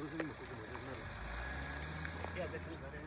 Дуже не можу, не знаю. Я закрив мене.